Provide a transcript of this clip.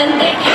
and they.